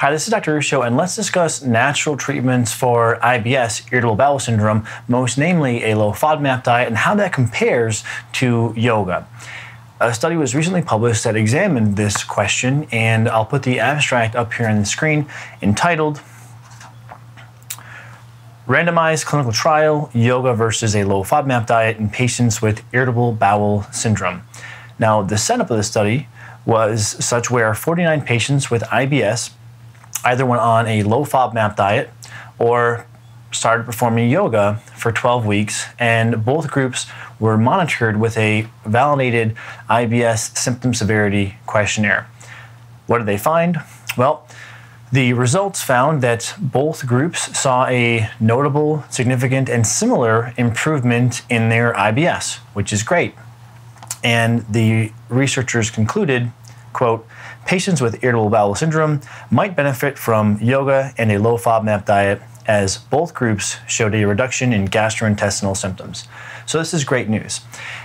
Hi, this is Dr. Ruscio, and let's discuss natural treatments for IBS, irritable bowel syndrome, most namely a low FODMAP diet, and how that compares to yoga. A study was recently published that examined this question, and I'll put the abstract up here on the screen entitled Randomized Clinical Trial Yoga versus a Low FODMAP Diet in Patients with Irritable Bowel Syndrome. Now, the setup of the study was such where 49 patients with IBS either went on a low FODMAP diet or started performing yoga for 12 weeks, and both groups were monitored with a validated IBS symptom severity questionnaire. What did they find? Well, the results found that both groups saw a notable, significant, and similar improvement in their IBS, which is great. And the researchers concluded, quote, patients with irritable bowel syndrome might benefit from yoga and a low FODMAP diet as both groups showed a reduction in gastrointestinal symptoms. So this is great news.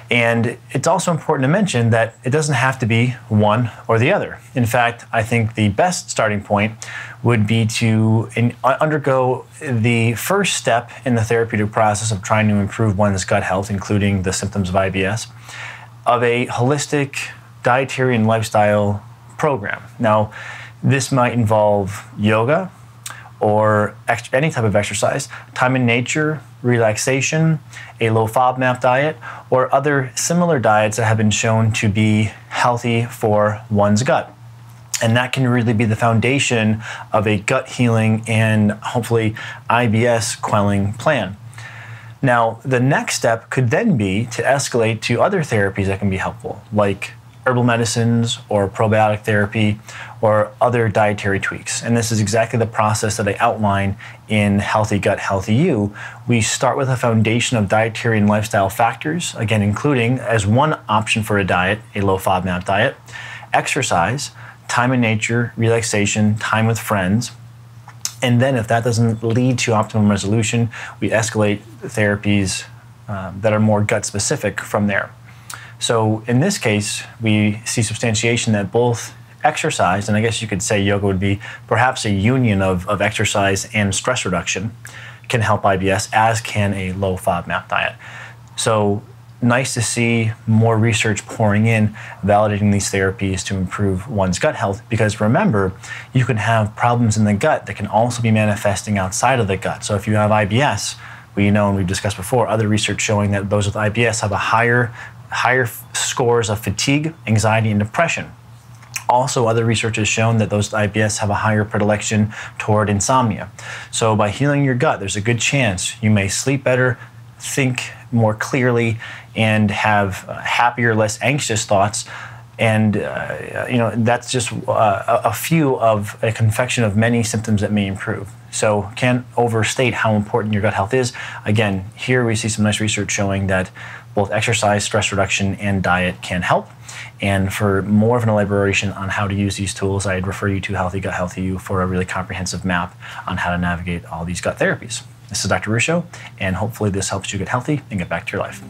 And it's also important to mention that it doesn't have to be one or the other. In fact, I think the best starting point would be to in, uh, undergo the first step in the therapeutic process of trying to improve one's gut health, including the symptoms of IBS, of a holistic dietary and lifestyle program. Now, this might involve yoga, or any type of exercise, time in nature, relaxation, a low FODMAP diet, or other similar diets that have been shown to be healthy for one's gut. And that can really be the foundation of a gut healing and hopefully IBS quelling plan. Now, the next step could then be to escalate to other therapies that can be helpful, like herbal medicines or probiotic therapy or other dietary tweaks. And this is exactly the process that I outline in Healthy Gut, Healthy You. We start with a foundation of dietary and lifestyle factors, again, including as one option for a diet, a low FODMAP diet, exercise, time in nature, relaxation, time with friends. And then, if that doesn't lead to optimum resolution, we escalate therapies um, that are more gut specific from there. So in this case, we see substantiation that both exercise, and I guess you could say yoga would be perhaps a union of, of exercise and stress reduction, can help IBS, as can a low FODMAP diet. So nice to see more research pouring in, validating these therapies to improve one's gut health. Because remember, you can have problems in the gut that can also be manifesting outside of the gut. So if you have IBS, we know and we've discussed before, other research showing that those with IBS have a higher higher scores of fatigue, anxiety, and depression. Also, other research has shown that those IBS have a higher predilection toward insomnia. So, by healing your gut, there's a good chance you may sleep better, think more clearly, and have happier, less anxious thoughts. And uh, you know that's just uh, a few of a confection of many symptoms that may improve. So can't overstate how important your gut health is. Again, here we see some nice research showing that both exercise, stress reduction, and diet can help. And for more of an elaboration on how to use these tools, I'd refer you to Healthy Gut, Healthy You for a really comprehensive map on how to navigate all these gut therapies. This is Dr. Ruscio, and hopefully this helps you get healthy and get back to your life.